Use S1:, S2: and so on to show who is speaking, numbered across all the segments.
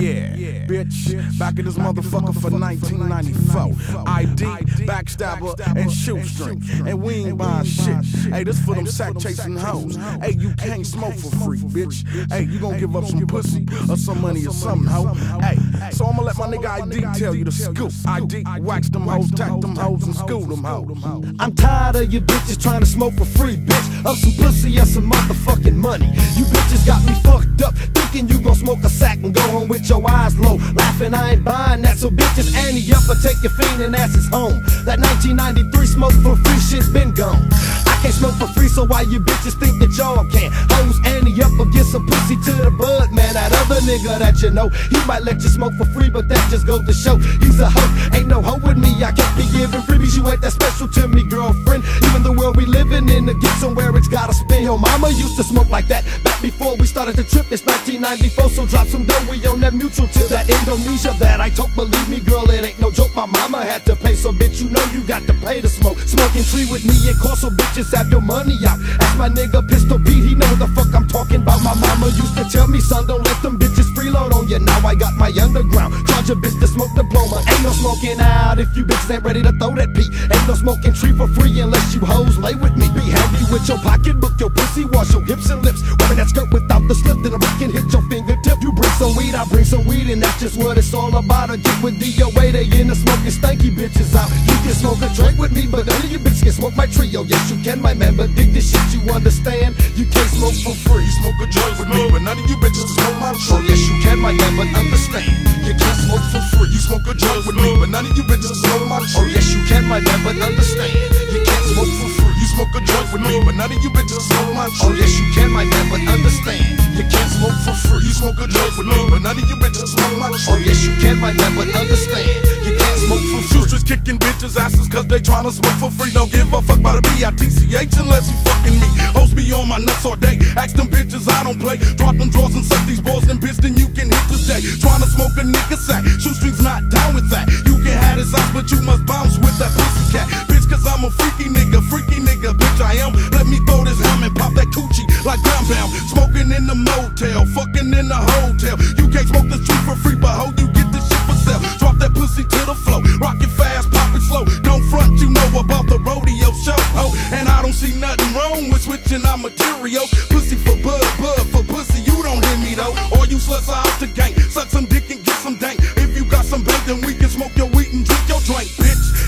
S1: Yeah, bitch. Back in this motherfucker for 1994. ID, backstabber, and shoestring. And we ain't buying shit. Hey, this for them sack chasing hoes. Hey, you can't smoke for free, bitch. Hey, you gonna give up some pussy or some money or something, hoe. Hey, so I'ma let my nigga ID tell you the scoop. ID, wax them hoes, tack them hoes, and school them hoes.
S2: I'm tired of you bitches trying to smoke for free, bitch. Of some pussy and some motherfucking money. You bitches got me fucked up, thinking you gon' smoke a sack and go home with your eyes low. Laughing, I ain't buying that. So bitches, Annie up or take your fiendin' asses home. That 1993 smoke for free shit's been gone. I can't smoke for free, so why you bitches think that y'all can? Hoes Annie up or get some pussy to the bud, man. That other nigga that you know, he might let you smoke for free, but that just goes to show he's a hoe. Ain't no hoe with me, I can't be giving freebies. You ain't that special to me, girlfriend. Even the world we living in, to get somewhere it's gotta spin. Your mama used to smoke like that back before we started the trip. It's 1994, so drop some dough. We on that mutual to that Indonesia that I took. Believe me, girl, it ain't no joke. My mama had to pay, so bitch, you know you got to pay to smoke. Smoking tree with me, it costs so bitches have your money out. Ask my nigga Pistol Pete, he know the fuck I'm talking about. My mama used to tell me, son, don't let them bitches freeload on you. Now I got my underground. Charge a bitch to smoke diploma. Ain't no smoking out if you bitches ain't ready to throw that beat. Ain't no smoking tree for free unless you hoes lay with me. Be handy with your pocketbook, your pussy, wash your hips and lips. Wearing that skirt without the slip, then I can hit your fingertip. You bring some weed, I bring some weed, and that's just what it's all about. I get with DOA, they in the smoking stanky bitches out. You can smoke a drink with me, but none of you bitches can smoke my trio. Yes, you can, my man, but dig this shit, you understand? You can't smoke for free.
S1: Smoke a joint with me, but none of you bitches can smoke my tree.
S2: yes, you can, my man, but understand?
S1: You can't smoke for free. You smoke a joint with me, but none of you bitches smoke my tree.
S2: Oh, yes, you can, my man, but understand?
S1: You can't smoke for free. Smoke a joint with me, but none of you bitches smoke my tree.
S2: Oh, yes, you can, my man, but understand?
S1: You can't smoke for free. You smoke a joint with me, but none of you bitches smoke my tree.
S2: Oh, yes, you can, my man, but understand?
S1: You can't smoke for free. Shooters kicking bitches' asses cause they tryna smoke for free. Don't give a fuck about a B-I-T-C-H unless you fucking me. Hoes be on my nuts all day. Ask them bitches I don't play. Drop them drawers and suck these balls, then bitch, then you can hit the day. Tryna smoke a nigga sack. Shoestrings not down with that. You can have his ass, but you must bounce with that pussy cat. Cause I'm a freaky nigga, freaky nigga, bitch I am. Let me throw this ham and pop that coochie like ground pound. Smoking in the motel, fucking in the hotel. You can't smoke the street for free, but ho, you get this shit for sale. Drop that pussy to the floor, rock it fast, pop it slow. Don't front, you know about the rodeo show. Oh, and I don't see nothing wrong with switching our material. Pussy for bud, bud for pussy, you don't hear me though. All you sluts are out the gang, suck some dick and get some dank. If you got some bank, then we can smoke your weed and drink your drink, bitch.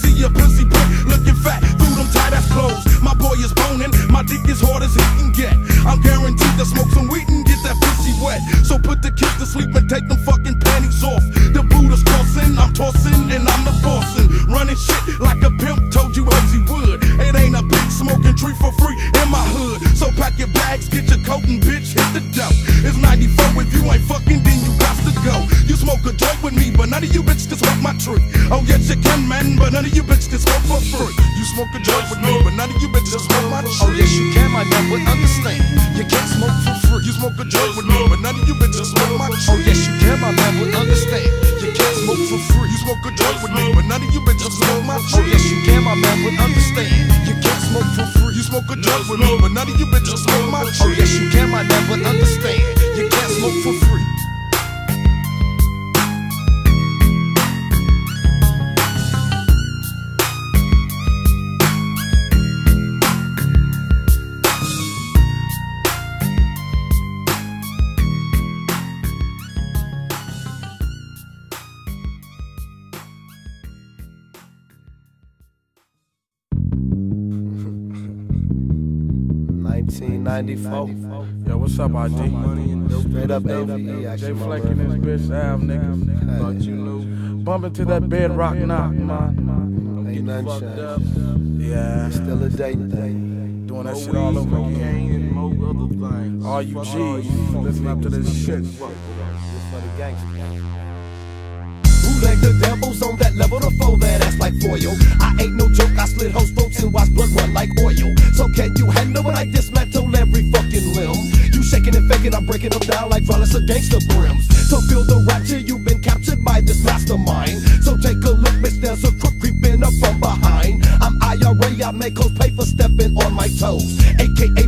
S1: See your pussy prick looking fat through them tight ass clothes. My boy is boning, my dick is hard as he can get. I'm guaranteed to smoke some weed and get that pussy wet. So put the kids to sleep and take them fucking panties off. The Buddha's crossing, I'm tossing and I'm the bossin'. Running shit like a pimp told you as he would. It ain't a big smoking tree for free in my hood. So pack your bags, get your coat and bitch hit the dough. It's 94 if you ain't fucking, go. You smoke a joint with me, but none of you bitches can smoke my tree. Oh yes you can, man, but none of you bitches can smoke for free. You smoke a joint with me, but none of you bitches can smoke my tree.
S2: Oh, yes, you can, my man, but understand?
S1: You can't smoke for free. You smoke a joint with me, but none of you bitches smoke my tree.
S2: Oh, yes, you can, my man, but understand?
S1: You can't smoke for free. You smoke a joint with me, but none of you bitches smoke my tree.
S2: Oh,
S1: tree.
S2: yes, you can, my man, but understand?
S1: You can't smoke for free. You smoke a joint with me, but none of you bitches smoke my tree.
S2: Oh, yes, you can, my man, but understand?
S1: You can't smoke for free.
S2: Nineteen ninety-four.
S1: Yo, what's up, ID?
S2: Straight up AVE
S1: Jay
S2: action,
S1: Fleck and his bitch Av niggas. Thought you knew. Bumping to that bedrock knock, man.
S2: Ain't nothing changed.
S1: Yeah,
S2: Still a day thing.
S1: doing that shit all over again. All you G's listening to this shit.
S2: The. Bootleg the devils on that level to fold that ass like foil. I ain't no joke, I slit hoes throats and watch blood run like oil. So can you handle when I dismantle every fucking limb? You shaking and faking, I'm breaking them down like violence of gangster brims. So feel the rapture, you've been captured by this mastermind. So take a look, bitch, there's a crook creeping up from behind. I'm IRA, I make hoes pay for stepping on my toes. AKA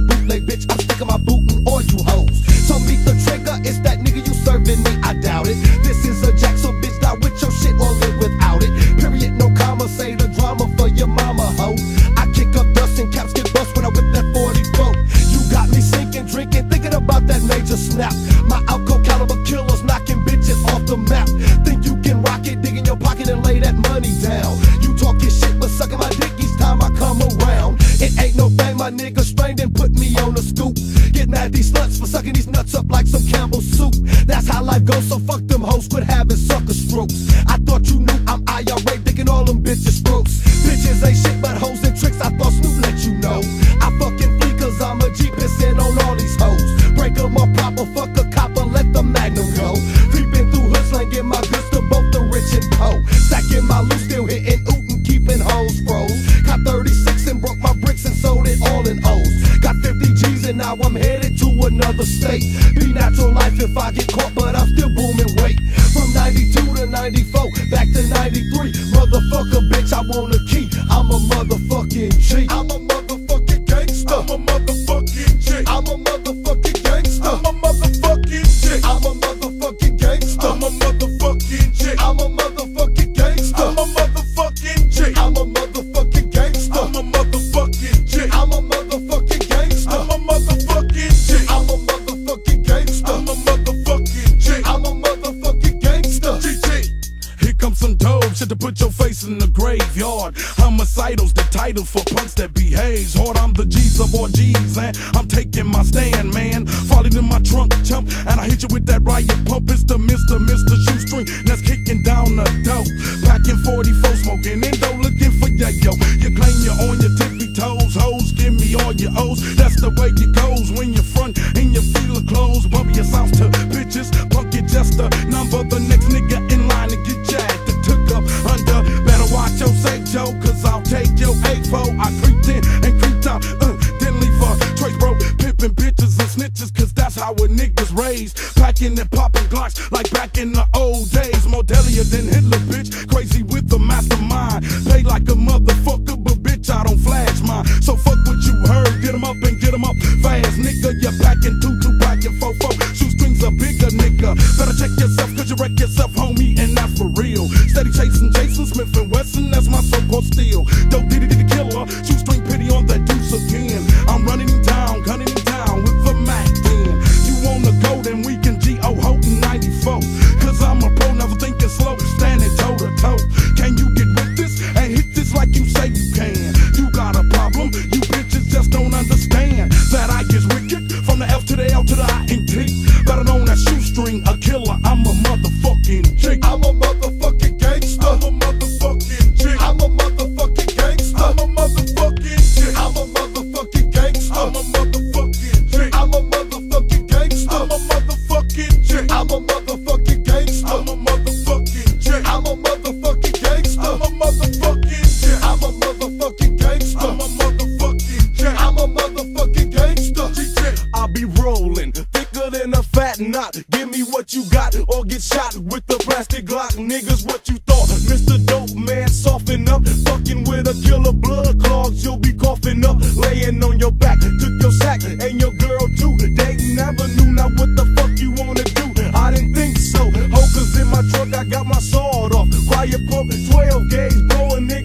S1: I got
S3: my
S1: sword off. Quiet pump 12 gauge blowing niggas.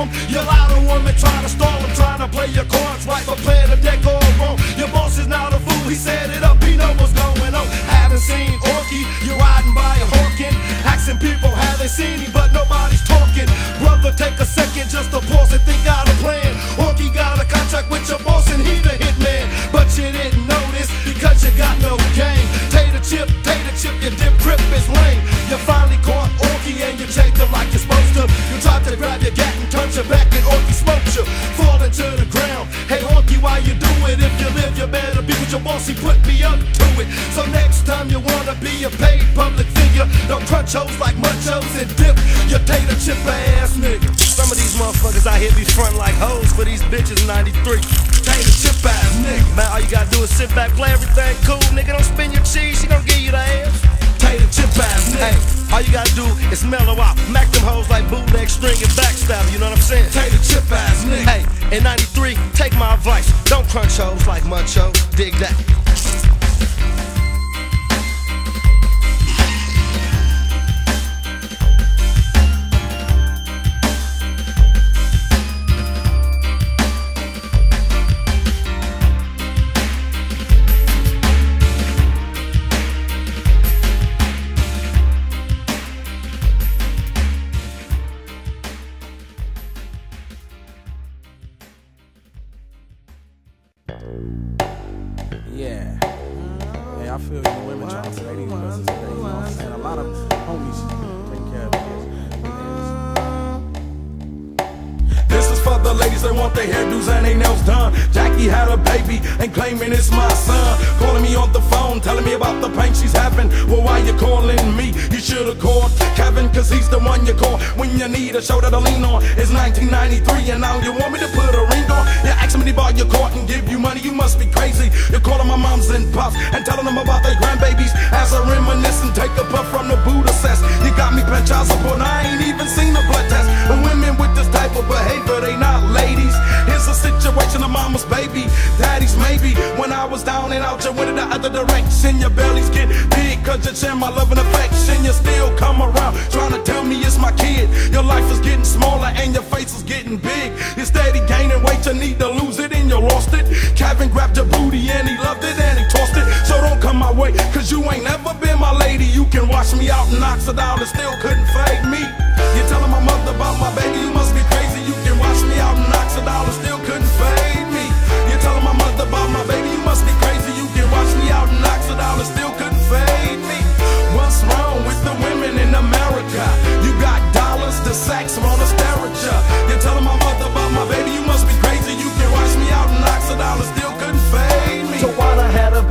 S3: Him,
S2: you lie to him and try to stall him, trying to play your cards right, but play the deck all wrong. Your boss is not a fool, he set it up, he know what's going on. Haven't seen Orky, you're riding by a Hawkin, asking people have they seen him, but nobody's talking. Brother, take a second just to pause and think out a plan. Orky got a contract with your boss and he the hitman, but you didn't notice because you got no game. Tater chip, tater chip, your dip grip is lame. You finally caught Orky and you chased him like you're supposed to. You tried to grab your gat back and Orky smoked you, falling to the ground. Hey Orky, why you do it? If you live, you better be with your boss. He put me up to it. So next time you wanna be a paid public figure, don't crunch hoes like munchos and dip your tater chip ass nigga. Some of these motherfuckers out here be front like hoes for these bitches 93. Tater chip ass nigga. Man, all you gotta do is sit back, play everything cool, nigga. Don't spin your cheese, she gon' give you the ass. Tater chip ass nigga. Hey, all you gotta do is mellow out. Mac them hoes like bootleg string and backstab, you know what I'm saying? Tater chip ass nigga. Hey, in 93, take my advice. Don't crunch hoes like muncho. Dig that.
S1: Hairdos and their nails done. Jackie had a baby and claiming it's my son. Calling me on the phone, telling me about the pain she's having. Well, why you calling me? You should've called Kevin, cause he's the one you call when you need a shoulder to lean on. It's 1993 and now you want me to put a ring on. You ask me to borrow your car and give you money, you must be crazy. You're calling my moms and pops and telling them about their grandbabies. As I reminisce and take a puff from the Buddha cess. You got me paying child support I ain't even seen a blood test. But women with this type of behavior, they not ladies. Here's a situation of mama's baby, daddy's maybe. When I was down and out, you went in the other direction. Your belly's get big, cause you share my love and affection. You still come around, trying to tell me it's my kid. Your life is getting smaller and your face is getting big. You're steady gaining weight, you need to lose it and you lost it. Kevin grabbed your booty and he loved it and he tossed it. So don't come my way, cause you ain't never been my lady. You can wash me out and down and still couldn't fade me. You're telling my mother about my baby, you must be crazy. Wash me out down and still couldn't fade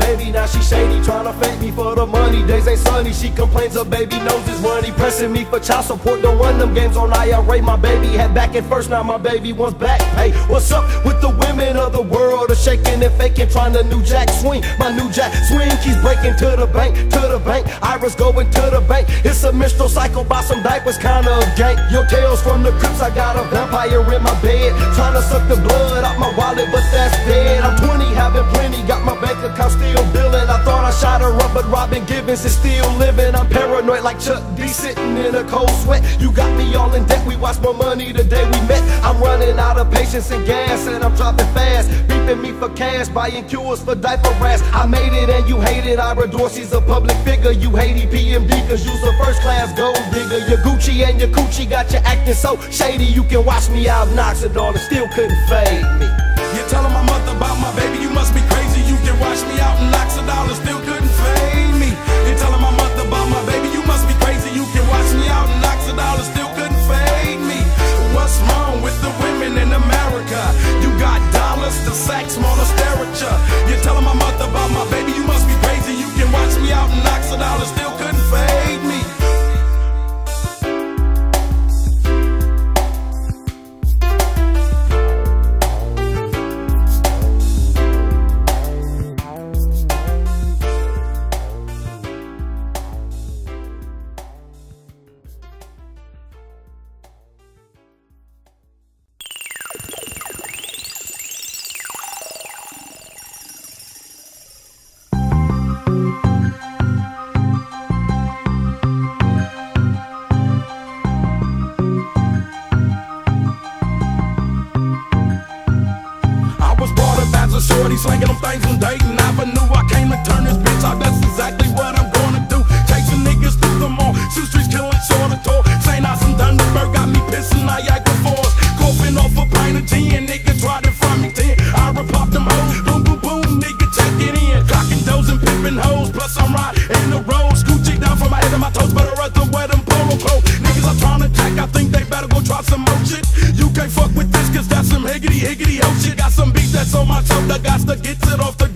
S2: baby, now she shady, tryna fake me for the money. Days ain't sunny, she complains her baby knows his money. Pressing me for child support, don't run them games on IRA. My baby had back at first, now my baby wants back Hey, What's up with the women of the world? Are shaking and faking, trying to new jack swing. My new jack swing keeps breaking to the bank, to the bank. Iris going to the bank. It's a menstrual cycle, buy some diapers, kinda a gang. Your tails from the crips, I got a vampire in my bed. Trying to suck the blood out my wallet, but that's dead. I'm but Robin Givens is still living. I'm paranoid like Chuck D sitting in a cold sweat. You got me all in debt. We watched more money the day we met. I'm running out of patience and gas, and I'm dropping fast. Beeping me for cash, buying cures for diaper rash. I made it and you hate it. Ira Dorsey's a public figure. You hate EPMD cause you's a first class gold digger. Your Gucci and your coochie got you acting so shady. You can watch me out, knocks it on and still couldn't fade me.
S1: You're telling my mother about my baby, you must be crazy. You can watch me out and knocks it still bus I'm riding in the road. Scoochie down from my head to my toes, better run the wet and polo coat. Niggas are trying to jack, I think they better go try some more shit. You can't fuck with this, cause that's some higgity, higgity, oh shit. Got some beats that's on my shoulder, got to get it off the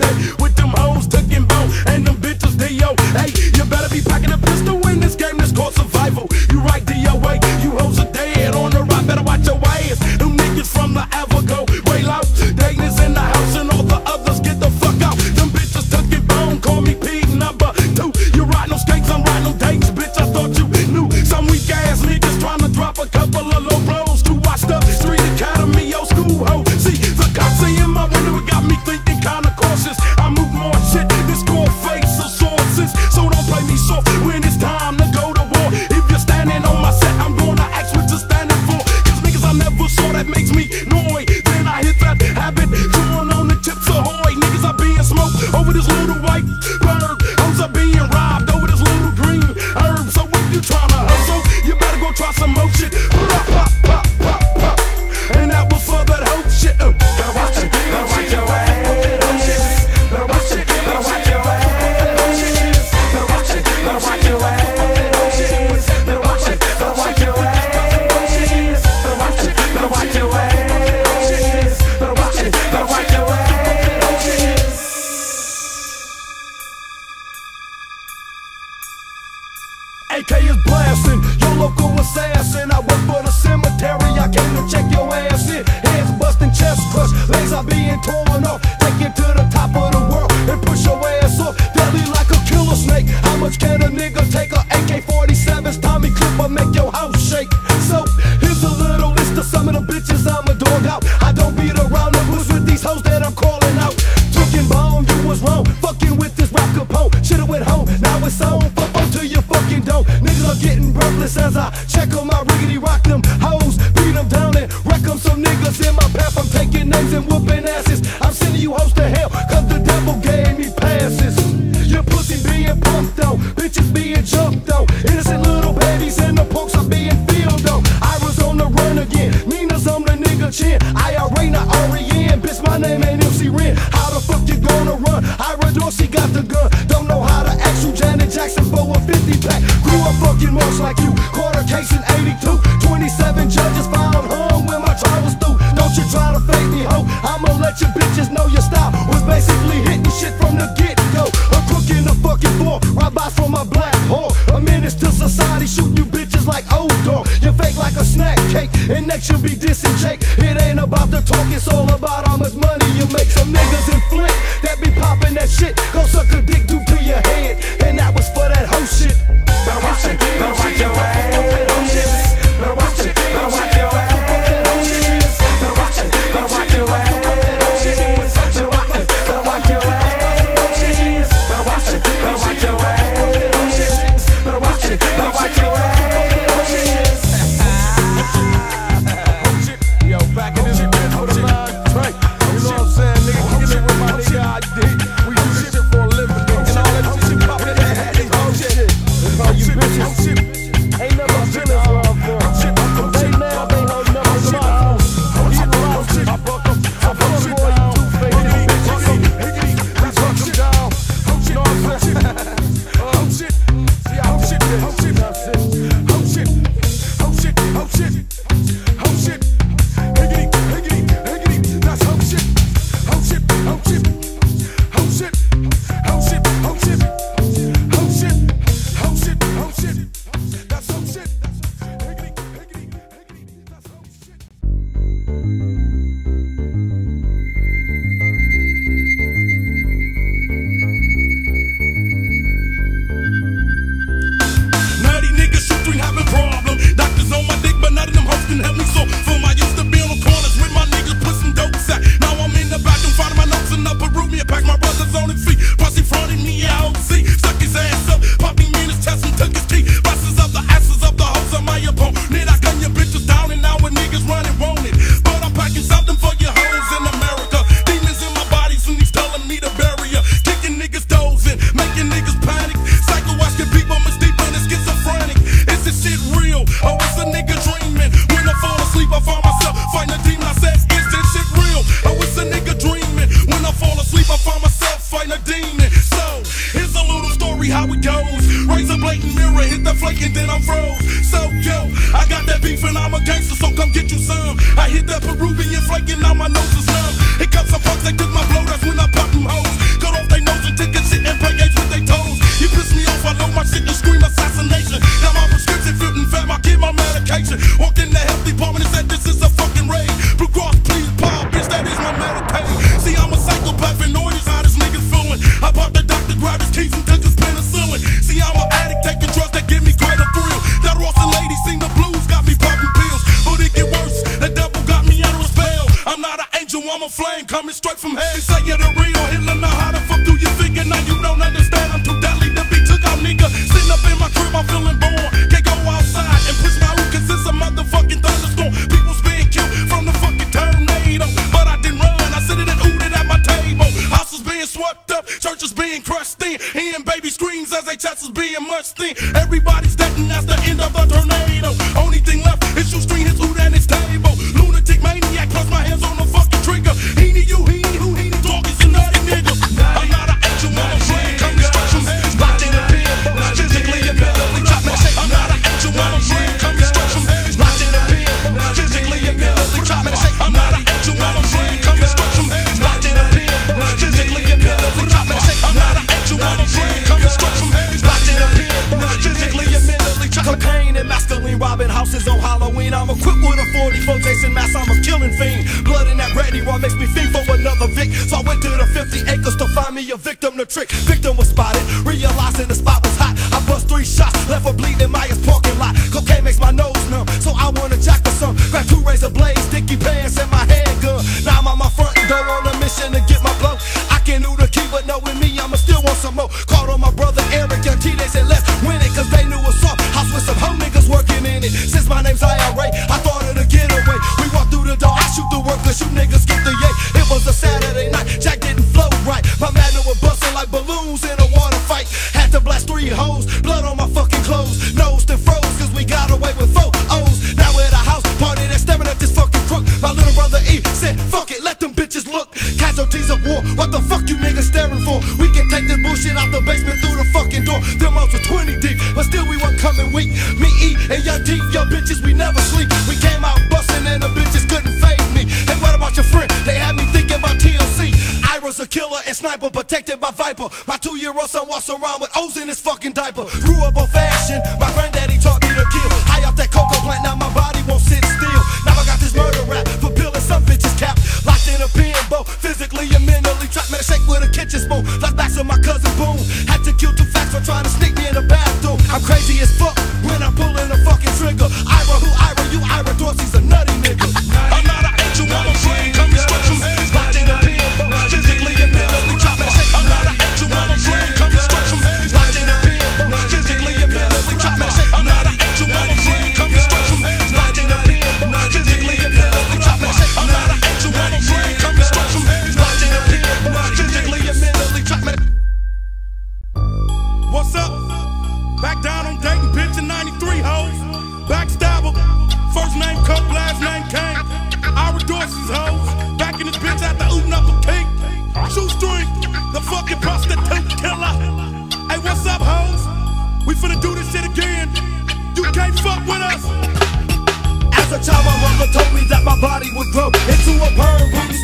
S2: would grow into a perm,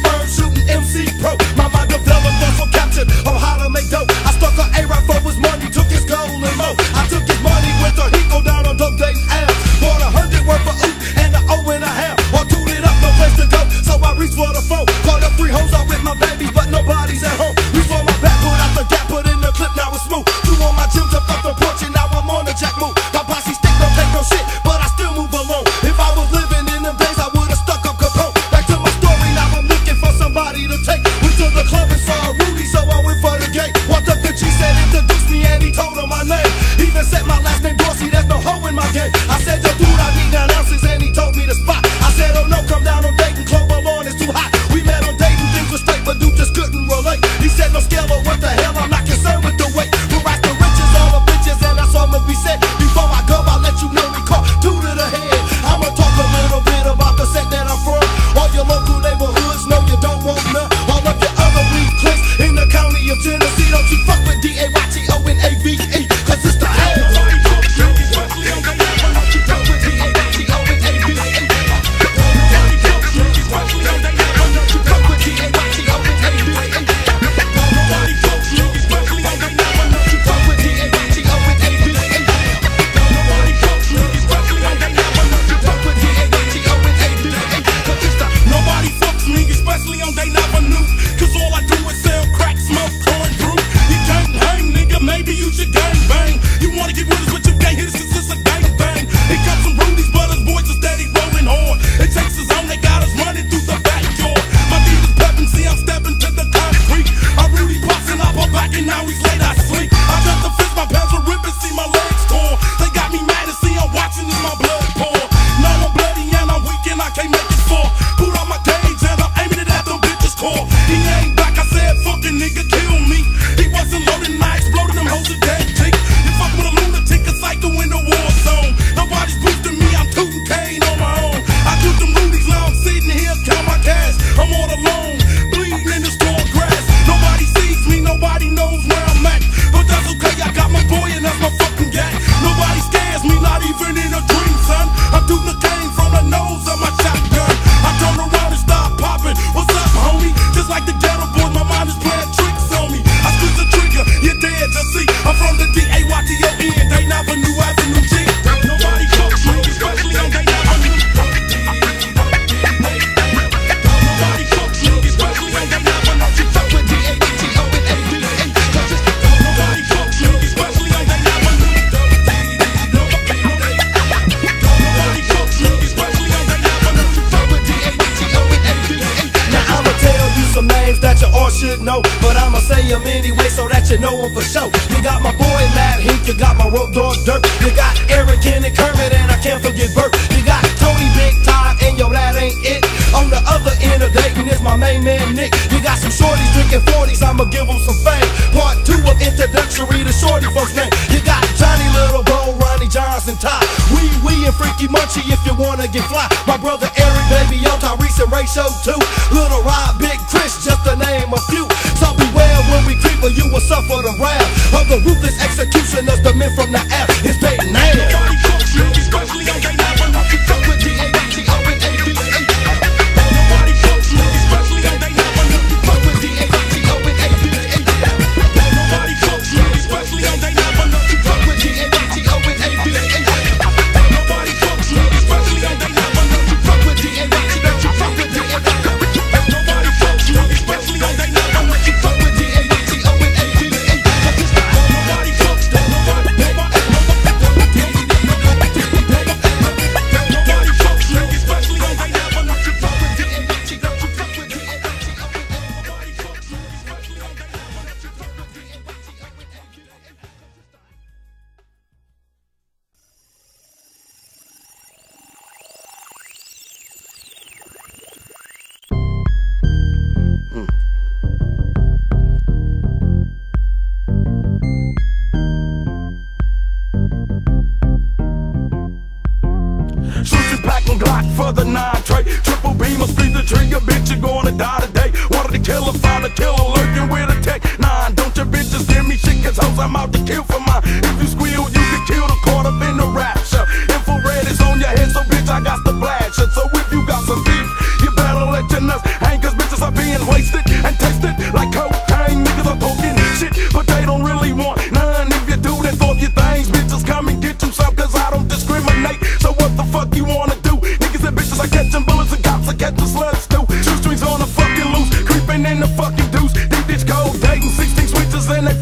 S2: will suffer the wrath of the ruthless
S1: executioner.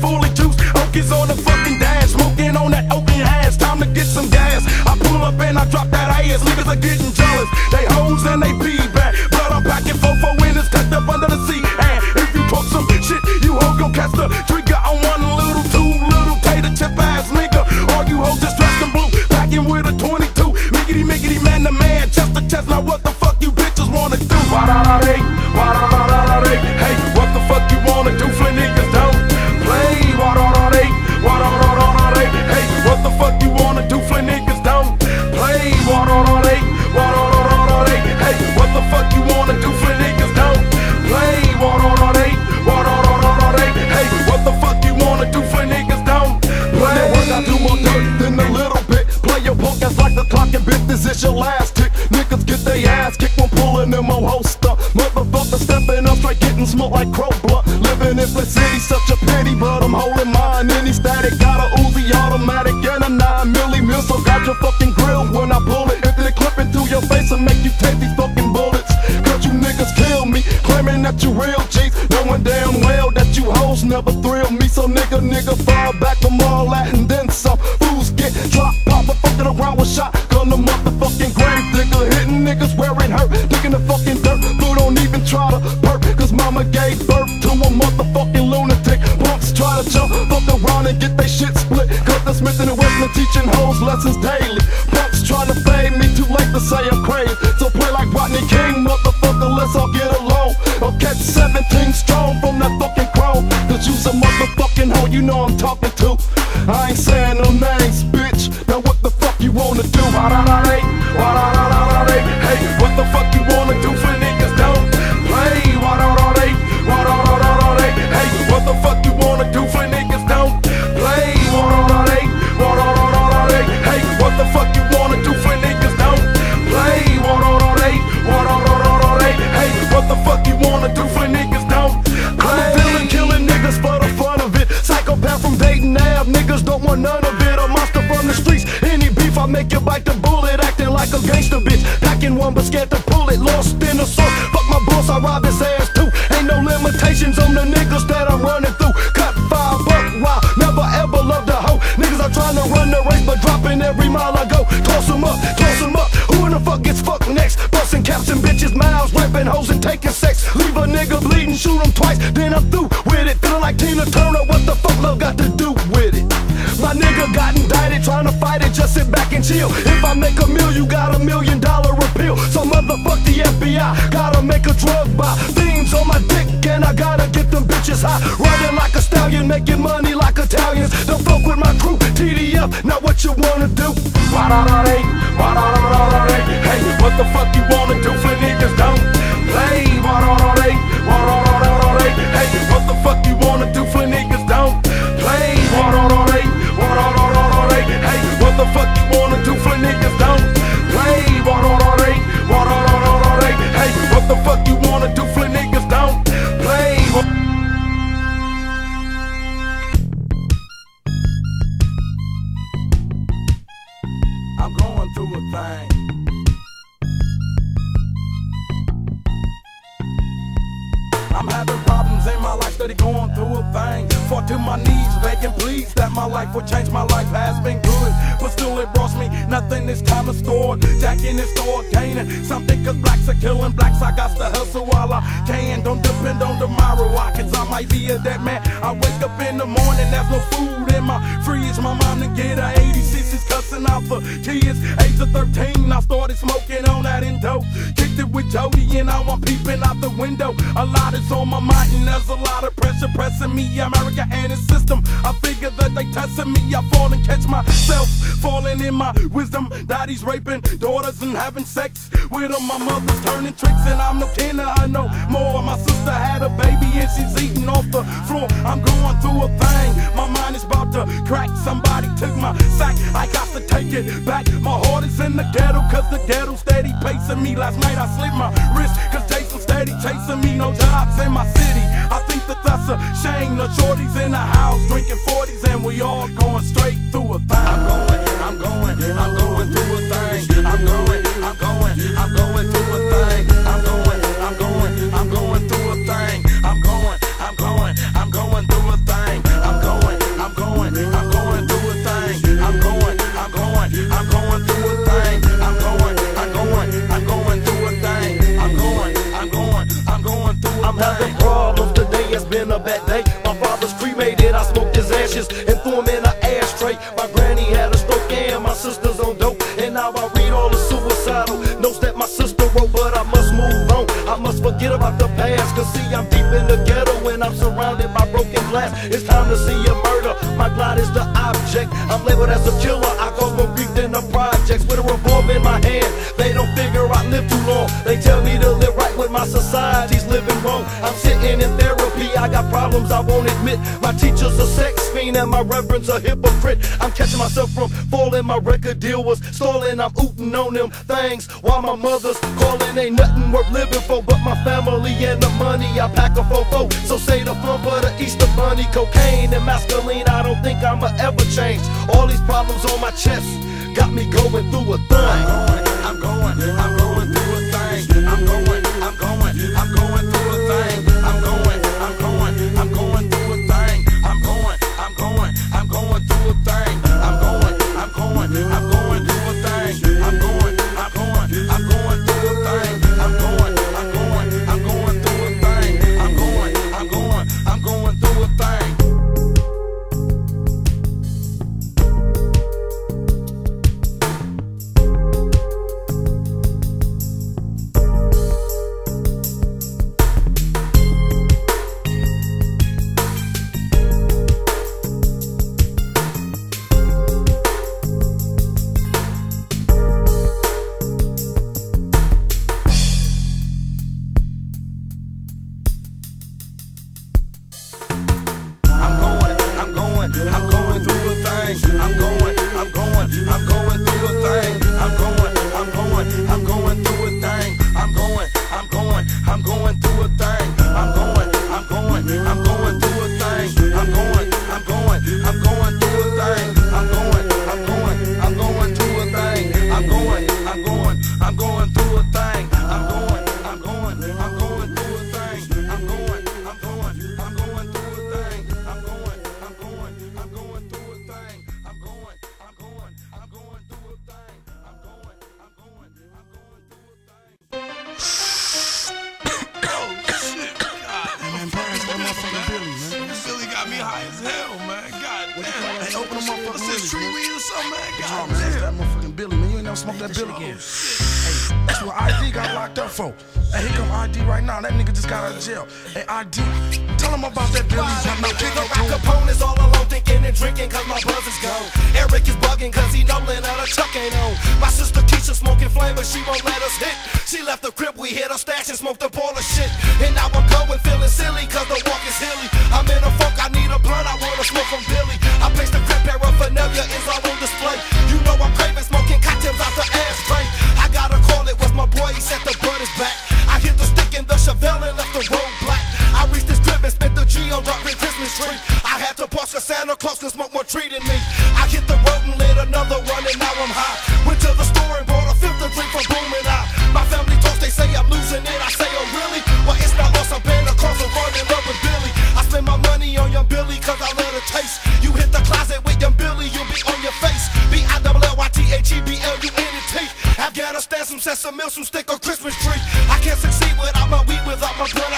S1: full of juice. Okies on the fucking dash, smoking on that open ass. Time to get some gas. I pull up and I drop that ass. Niggas are getting jealous. They hoes and they pee back. But I'm packing four four winners tucked up under the seat. And if you talk some shit, you hoe gon' catch the.
S2: Saying no names, bitch. Now what the fuck you wanna do? Wa-da-da-da-day, wa-da-da-da-da-day. Gangster bitch. Packing one but scared to pull it, lost in the source. Fuck my boss, I rob his ass too. Ain't no limitations on the niggas that I'm running through. Cut five buck wild, never ever loved a hoe. Niggas are trying to run the race, but dropping every mile I go. Toss 'em up, toss 'em up. Who in the fuck gets fucked next? Busting caps and bitches' mouths, raping hoes and taking sex. Leave a nigga bleeding, shoot him twice, then I'm through with it. Feeling like Tina Turner, what the fuck love got to do? Got indicted, trying to fight it, just sit back and chill. If I make a meal, you got a million dollar appeal. So motherfuck the FBI, gotta make a drug buy. Themes on my dick, and I gotta get them bitches high. Riding like a stallion, making money like Italians. Don't fuck with my crew, TDF, not what you wanna do. Hey, what the fuck you wanna do
S1: I'm going through a thing. I'm having problems in my life, steady going through a thing. Fought to my knees, begging please that my life would change. My life has been good, but still it brought me nothing this time restored. Jack in the store, gaining something cause blacks are killing blacks. I got to hustle while I can. Don't depend on tomorrow, I cause I might be a dead man. I wake up in the morning, there's no food in my fridge. My mom to get a 86 is cussing out for kids. Age of 13, I started smoking on that endo. Kicked it with Jody and now I'm peeping out the window. A lot is on my mind and there's a lot of pressure pressing me. America and its system. I figure that they testing me. I fall and catch myself falling in my wisdom. Daddy's raping daughters and having sex with them. My mother's turning tricks and I'm no kin to her no more. My sister had a baby and she's eating off the floor. I'm going through a thing. My mind is about to crack. Somebody took my sack. I got to take it back. My heart is in the ghetto cause the ghetto steady pacing me. Last night I slipped my wrist cause Jason steady chasing me. No jobs in my city. I think that that's a shame. The shorties in the house drinking 40s and we all going straight through a thing. I'm going, I'm going, I'm going through a thing. I'm going, I'm going, I'm going through a thing.
S4: Ashes and him in an ashtray. My granny had a stroke and my sister's on dope. And now I read all the suicidal notes that my sister wrote, but I must move on. I must forget about the past, cause see, I'm deep in the ghetto and I'm surrounded by broken glass. It's time to see a murder. My glide is the object. I'm labeled as a killer. I cause more grief than the projects with a revolver in my hand. They don't figure I live too long. They tell me to live my society's living wrong. I'm sitting in therapy. I got problems I won't admit. My teacher's a sex fiend and my reverend's a hypocrite. I'm catching myself from falling. My record deal was stalling. I'm ooting on them things while my mother's calling. Ain't nothing worth living for but my family and the money. I pack a fofo. So say the fun for the Easter bunny. Cocaine and masculine. I don't think I'ma ever change. All these problems on my chest got me going through a thing.
S1: I'm going, I'm going. I'm going,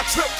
S1: trip.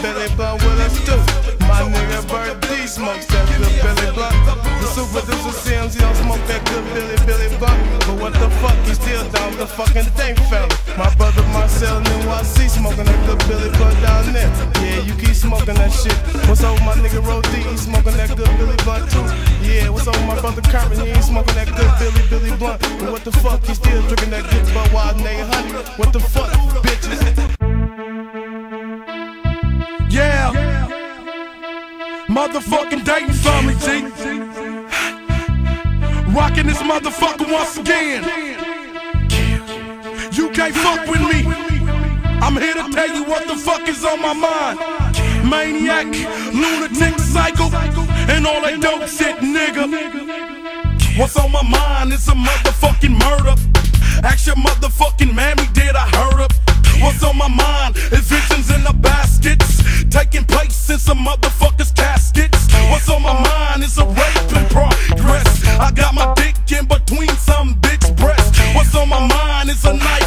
S1: Billy Blunt
S5: with a stoop, My
S6: nigga Bird D smokes that good Billy Blunt. The super duper Sims, he don't smoke that good Billy Billy Blunt. But what the fuck, he still down the fucking thing, fella. My brother Marcel New I see smoking that good Billy Blunt down there. Yeah, you keep smoking that shit. What's up with my nigga Roll He smoking that good Billy Blunt too. Yeah, what's up with my brother Carmen? He ain't smoking that good Billy Billy Blunt. But what the fuck, he still drinking that good Budweiser, nigga, honey. What the fuck, bitches?
S1: motherfucking Dayton for me, G. Rocking this motherfucker once again. You can't fuck with me. I'm here to tell you what the fuck is on my mind. Maniac, lunatic, psycho, and all that dope shit, nigga. What's on my mind is a motherfucking murder. Ask your motherfucking mammy, did I hurt her? What's on my mind is visions in the baskets taking place in some motherfuckers' caskets. What's on my mind is a rape in progress. I got my dick in between some bitch breasts. What's on my mind is a knife.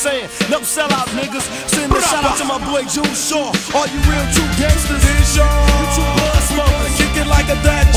S1: saying?
S7: No
S2: sellout niggas. Send a shout out to my boy June Shaw. Are you real true gangsters? You two blood smokers.
S1: Kick it like a dad